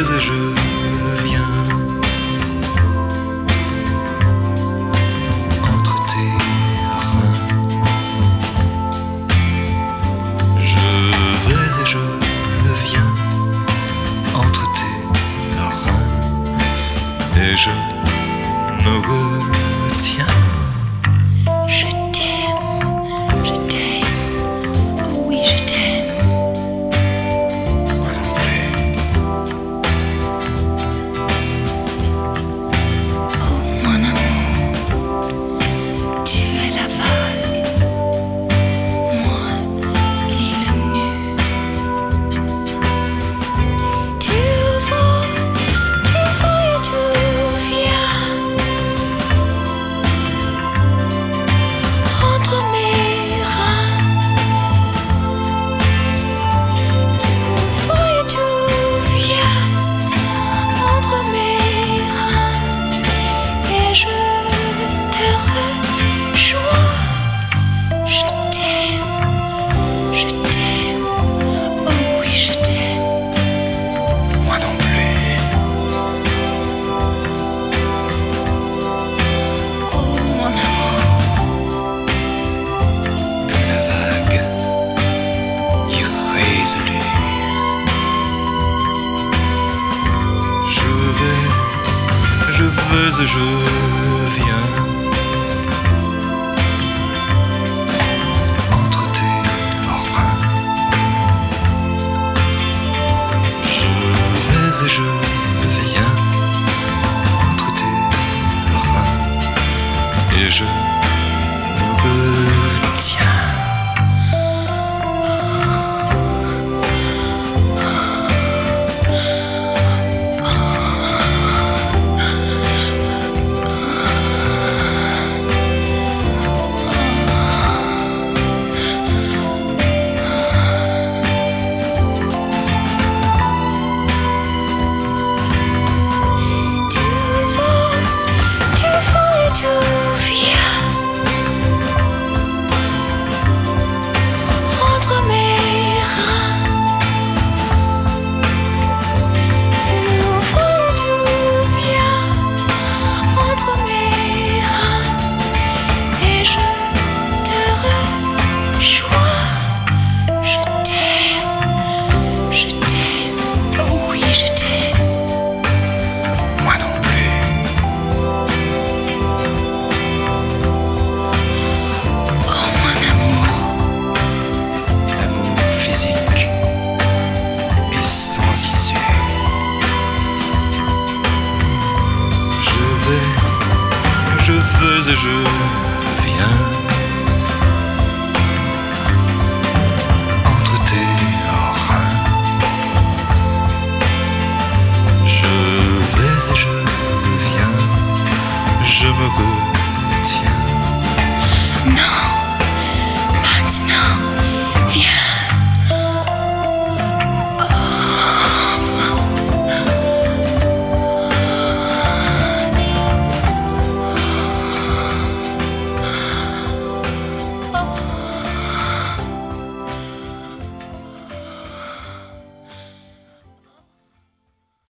et je viens entre tes reins. Je vais et je viens entre tes reins et je me reviens. je viens entre tes reins. Je vais et je viens entre tes reins et je me je veux et je viens. Entre tes reins, je vais et je viens. Je me